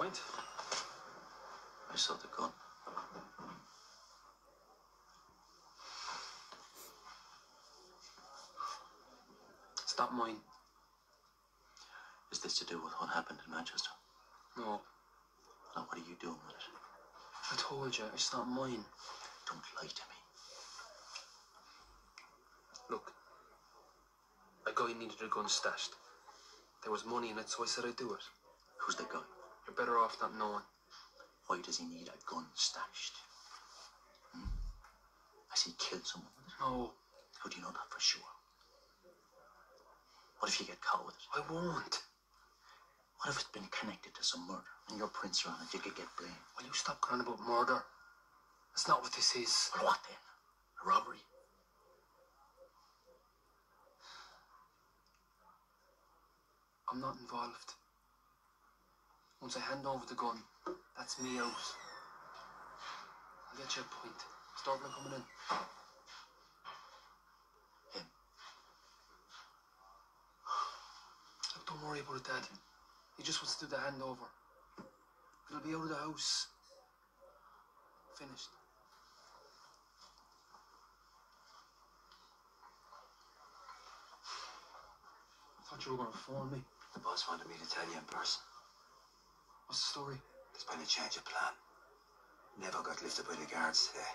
point? I saw the gun. It's not mine. Is this to do with what happened in Manchester? No. Now, what are you doing with it? I told you, it's not mine. Don't lie to me. Look, a guy needed a gun stashed. There was money in it, so I said I'd do it. Who's the guy? You're better off not knowing. Why does he need a gun stashed? Hmm? Has he killed someone? No, How do you know that for sure? What if you get caught with it? I won't. What if it's been connected to some murder and your prints are on it? You could get blamed. Will you stop crying about murder? That's not what this is. Well, what then? A robbery? I'm not involved. Once I hand over the gun, that's me out. I'll get you a point. Startman coming in. Him. Look, don't worry about it, Dad. He just wants to do the handover. It'll be out of the house. Finished. I thought you were going to phone me. The boss wanted me to tell you in person. Story? There's been a change of plan. Never got lifted by the guards today.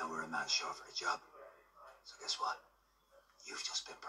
Now we're a man short for the job. So guess what? You've just been.